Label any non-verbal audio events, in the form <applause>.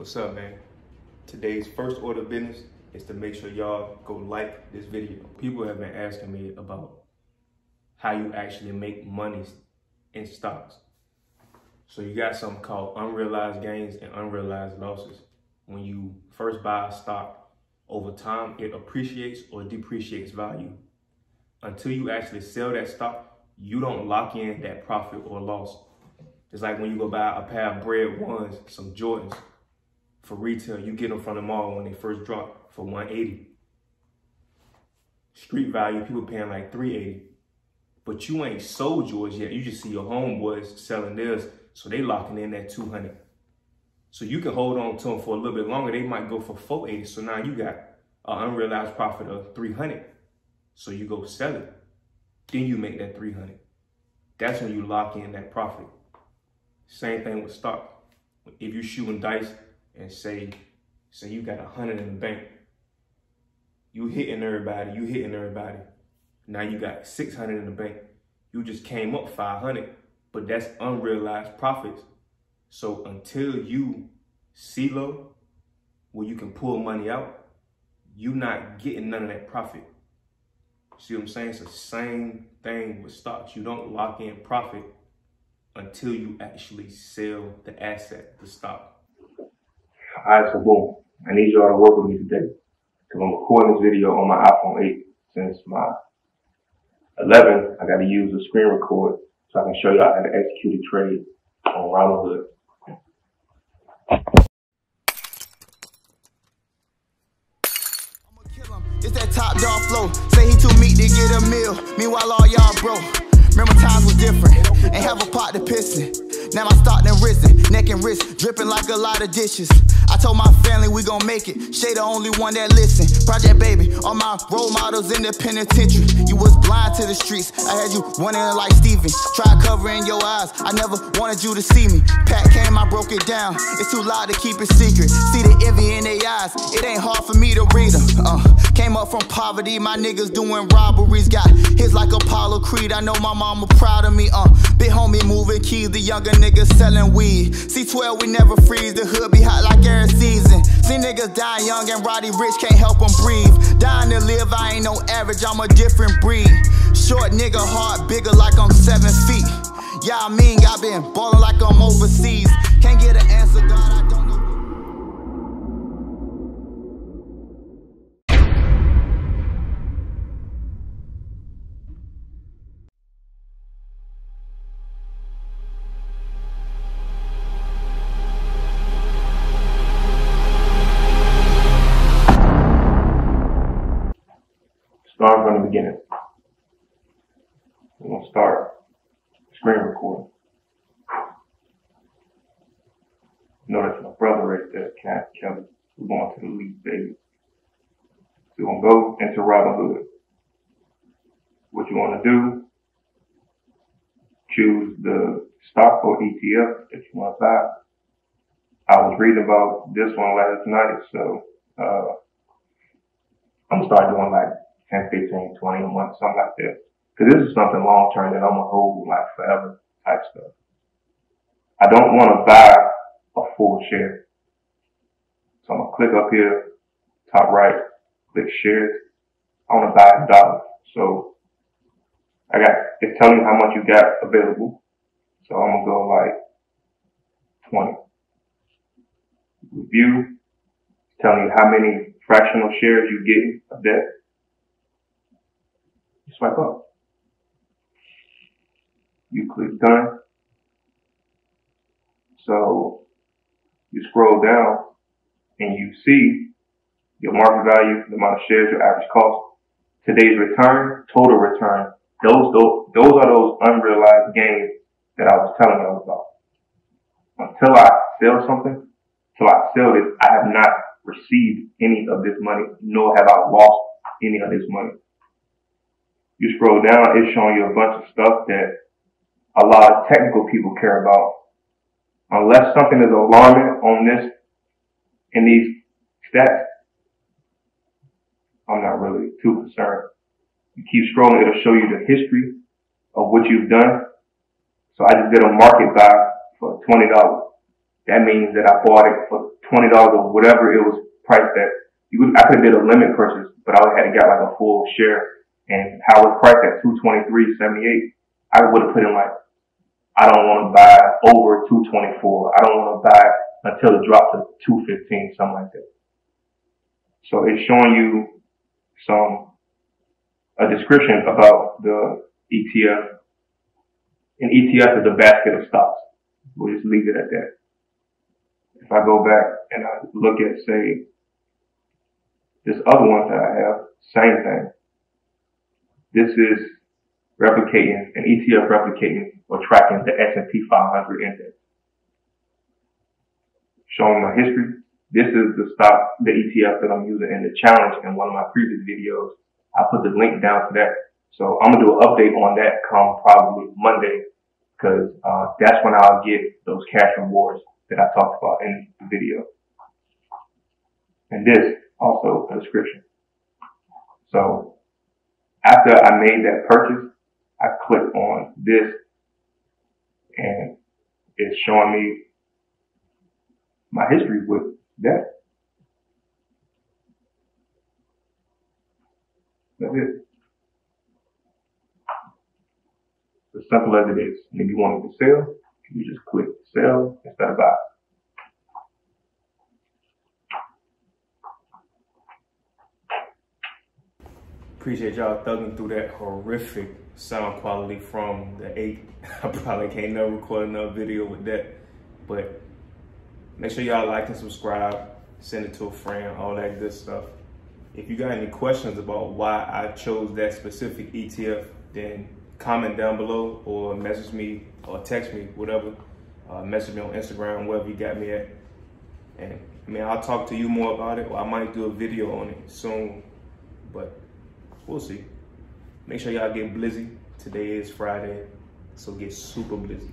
What's up, man? Today's first order of business is to make sure y'all go like this video. People have been asking me about how you actually make money in stocks. So you got something called unrealized gains and unrealized losses. When you first buy a stock, over time it appreciates or depreciates value. Until you actually sell that stock, you don't lock in that profit or loss. It's like when you go buy a pair of Bred ones, some Jordans for retail, you get them from the mall when they first drop for 180. Street value, people paying like 380. But you ain't sold yours yet. You just see your homeboys selling theirs, so they locking in that 200. So you can hold on to them for a little bit longer. They might go for 480. So now you got an unrealized profit of 300. So you go sell it. Then you make that 300. That's when you lock in that profit. Same thing with stock. If you're shooting dice and say, say you got a hundred in the bank, you hitting everybody, you hitting everybody. Now you got 600 in the bank. You just came up 500, but that's unrealized profits. So until you see low, where you can pull money out, you're not getting none of that profit. See what I'm saying? It's the same thing with stocks. You don't lock in profit until you actually sell the asset, the stock. Alright, so boom. I need y'all to work with me today. Because I'm recording this video on my iPhone 8 since my 11, I got to use a screen record so I can show y'all how to execute a trade on Robinhood. It's that top dog flow. Say he too meat to get a meal. Meanwhile, all y'all broke. Remember times was different. Have a pot to piss in. Now my stock done risen. Neck and wrist dripping like a lot of dishes. I told my family we gon' make it. Shay the only one that listen. Project Baby, all my role models in the penitentiary. You was blind to the streets. I had you running like Steven. Try covering your eyes. I never wanted you to see me. Pat came, I broke it down. It's too loud to keep it secret. See the envy in their eyes. It ain't hard for me to read them. Uh, came up from poverty. My niggas doing robberies. Got hits like Apollo Creed. I know my mama proud of me. Uh, big homie moving keys. The younger niggas selling weed. C12, we never freeze. The hood be hot like every season. See niggas die young and Roddy Ricch can't help them breathe. Dying to live, I ain't no average, I'm a different breed. Short nigga, heart bigger like I'm seven feet. Yeah, I mean, I been ballin' like I'm overseas. Can't get an answer, God, I screen recording. Notice my brother right there, Cat Kelly. We're going to the league, baby. We're gonna go into Robinhood. What you wanna do, choose the stock or ETF that you wanna buy. I was reading about this one last night, so uh, I'm gonna start doing like 10, 15, 20 a month, something like that. Cause this is something long term that I'm gonna hold like forever type stuff. I don't want to buy a full share. So I'm gonna click up here, top right, click shares. I want to buy a dollar. So I got, it's telling you how much you got available. So I'm gonna go like 20. Review, telling you how many fractional shares you get of that. You swipe up. You click done. So you scroll down and you see your market value, the amount of shares, your average cost, today's return, total return. Those, those, those are those unrealized gains that I was telling you about. Until I sell something, until I sell this, I have not received any of this money, nor have I lost any of this money. You scroll down, it's showing you a bunch of stuff that a lot of technical people care about. Unless something is alarming on this, in these stats, I'm not really too concerned. You keep scrolling, it'll show you the history of what you've done. So I just did a market buy for $20. That means that I bought it for twenty dollars or whatever it was priced at. You I could have did a limit purchase, but I had to get like a full share. And how it was priced at two twenty three seventy eight, I would have put in like, I don't want to buy over two twenty four. I don't want to buy until it drops to two fifteen, something like that. So it's showing you some a description about the ETF. An ETF is a basket of stocks. We'll just leave it at that. If I go back and I look at, say, this other one that I have, same thing. This is replicating, an ETF replicating or tracking the S&P 500 index. Showing my history. This is the stock, the ETF that I'm using in the challenge in one of my previous videos. I put the link down to that. So I'm gonna do an update on that come probably Monday because uh, that's when I'll get those cash rewards that I talked about in the video. And this also a description. So after I made that purchase, I click on this and it's showing me my history with that. That's it. As simple as it is. And if you wanted to sell, you just click sell instead of buy. Appreciate y'all thugging through that horrific sound quality from the 8. <laughs> I probably can't never record another video with that. But make sure y'all like and subscribe, send it to a friend, all that good stuff. If you got any questions about why I chose that specific ETF, then comment down below or message me or text me, whatever. Uh, message me on Instagram, wherever you got me at. And I mean, I'll talk to you more about it, or I might do a video on it soon, but we'll see. Make sure y'all get blizzy. Today is Friday, so get super blizzy.